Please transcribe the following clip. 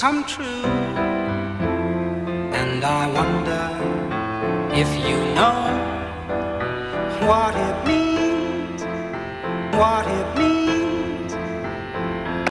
come true. And I wonder if you know what it means, what it means